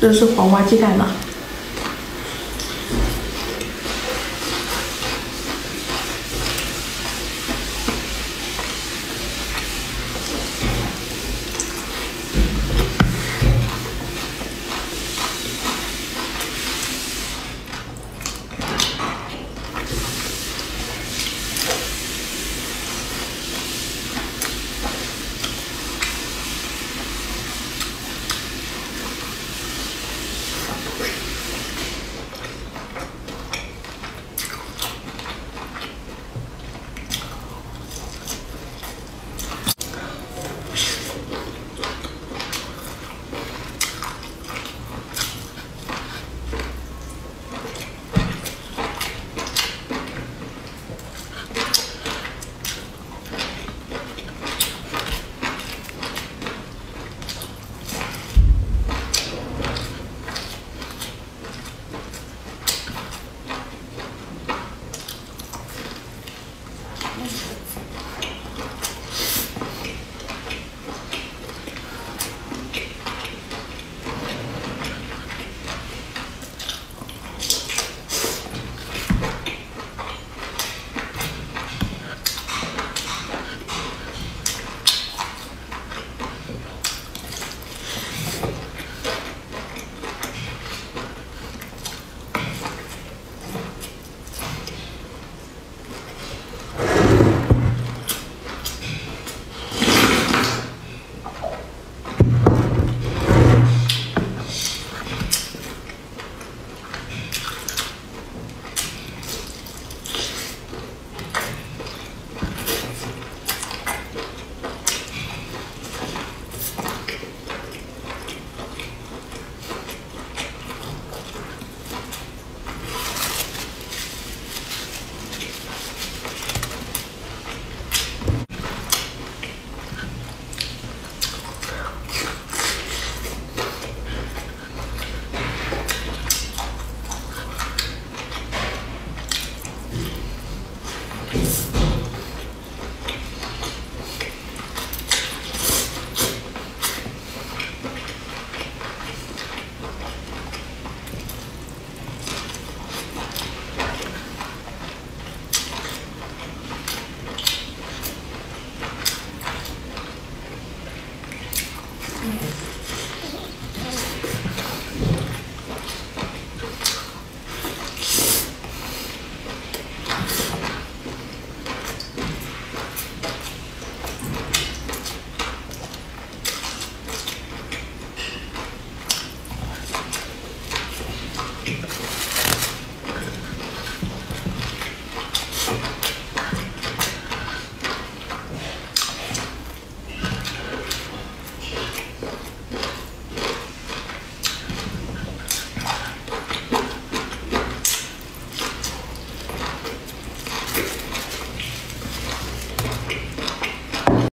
这是黄瓜鸡蛋吧。Peace.